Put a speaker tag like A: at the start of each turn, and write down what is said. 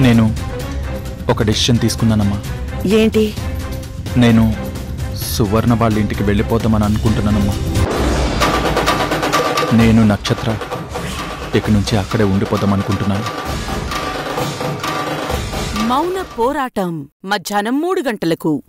A: నేను ఒక డెసిషన్ తీసుకున్నానమ్మా.
B: ఏంటి?
A: నేను సువర్ణ వాళ్ళ ఇంటికి వెళ్ళిపోదామని అనుకుంటున్నానమ్మా. నేను నక్షత్ర ఇక నుంచి అక్కడే ఉండిపోదాం అనుకుంటున్నాను.
C: మౌన పోరాటం మధ్యాహ్నం మూడు గంటలకు.